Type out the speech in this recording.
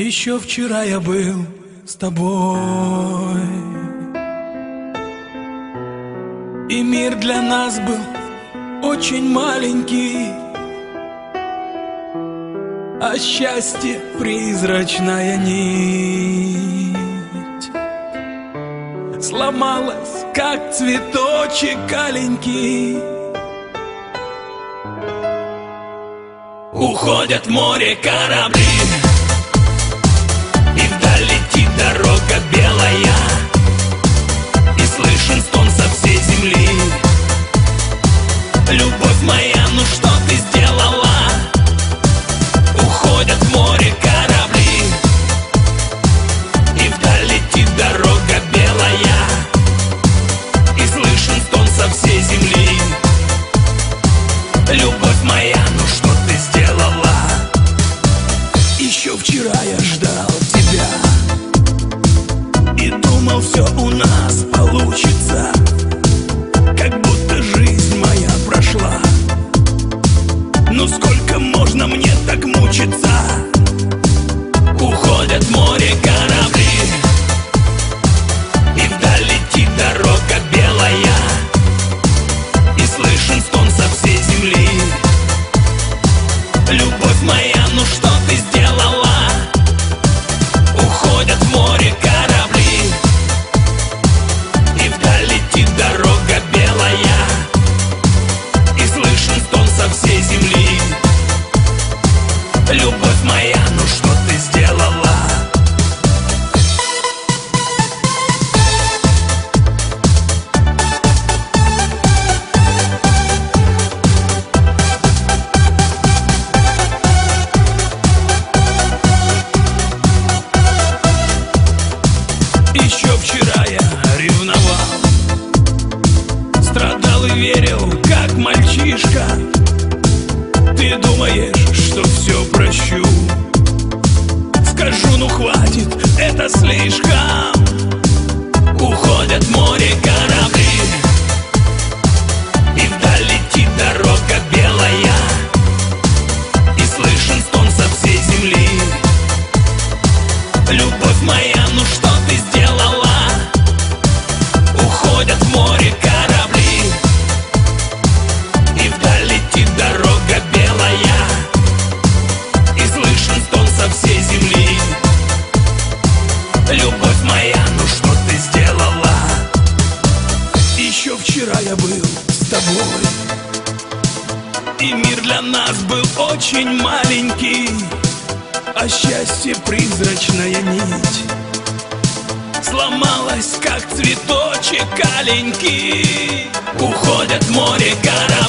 Еще вчера я был с тобой. И мир для нас был очень маленький А счастье призрачная нить. Сломалась, как цветочек аленький. Уходят в море корабли дорога белая И слышен стон со всей земли Любовь моя, ну что ты сделала? Уходят в море корабли И вдаль летит дорога белая И слышен стон со всей земли Любовь моя, ну что ты сделала? Еще вчера я ждал думал, все у нас получится Еще вчера тобой И мир для нас был очень маленький а счастье призрачная нить Сломалась, как цветочек аленький. Уходят в море корабли